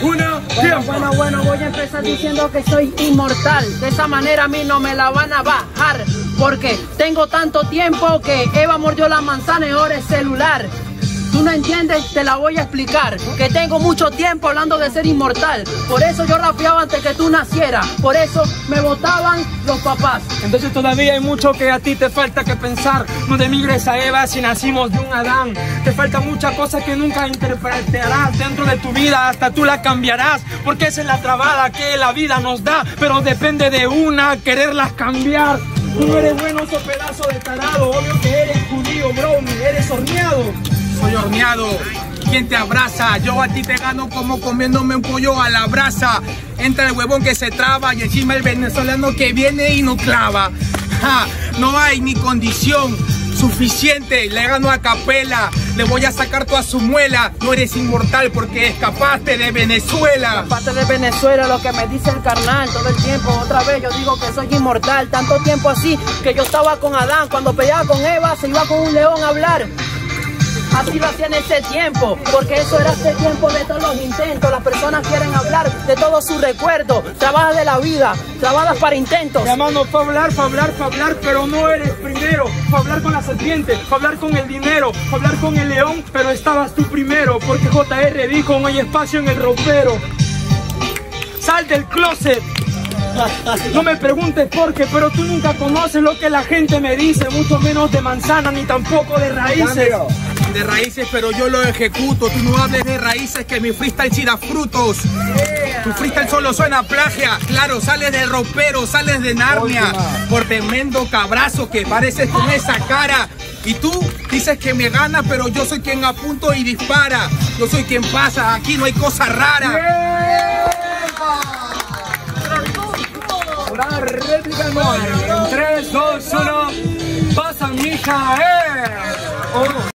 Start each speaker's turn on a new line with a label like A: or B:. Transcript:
A: 2, 1,
B: Bueno, bueno, bueno, voy a empezar diciendo que soy inmortal. De esa manera a mí no me la van a bajar. Porque tengo tanto tiempo que Eva mordió la manzana y ahora es celular. Tú no entiendes, te la voy a explicar. Que tengo mucho tiempo hablando de ser inmortal. Por eso yo rapeaba antes que tú nacieras. Por eso me votaban los papás.
A: Entonces todavía hay mucho que a ti te falta que pensar. No demigres a Eva si nacimos de un Adán. Te falta muchas cosas que nunca interpretarás dentro de tu vida. Hasta tú la cambiarás. Porque esa es la trabada que la vida nos da. Pero depende de una quererlas cambiar. Tú no eres bueno, ese pedazo de tarado. Obvio que eres
C: Soy horneado. ¿Quién te abraza? Yo a ti te gano como comiéndome un pollo a la brasa. Entra el huevón que se traba y encima el venezolano que viene y no clava. No hay ni condición suficiente. Le gano a capela. Le voy a sacar toda su muela. No eres inmortal porque escapaste de Venezuela.
B: Parte de Venezuela, lo que me dice el carnal todo el tiempo. Otra vez yo digo que soy inmortal. Tanto tiempo así que yo estaba con Adán. Cuando peleaba con Eva, se iba con un león a hablar. Así lo hacía en ese tiempo, porque eso era ese tiempo de todos los intentos. Las personas quieren hablar de todos sus recuerdos, trabajas de la vida, trabajas para intentos.
A: Mi hermano, para hablar, para hablar, para hablar, pero no eres primero. Para hablar con la serpiente, para hablar con el dinero, para hablar con el león, pero estabas tú primero, porque JR dijo no hay espacio en el ropero. Sal del closet. No me preguntes por qué, pero tú nunca conoces lo que la gente me dice, mucho menos de manzana ni tampoco de raíces.
C: De raíces, pero yo lo ejecuto. Tú no hables de raíces que mi freestyle sí da frutos. Tu freestyle solo suena plagia. Claro, sales de ropero, sales de Narnia. Por tremendo cabrazo que pareces con esa cara. Y tú dices que me gana, pero yo soy quien apunto y dispara. Yo soy quien pasa, aquí no hay cosa rara.
A: Una réplica. En 3, 2, 1, pasa mija, eh. Oh.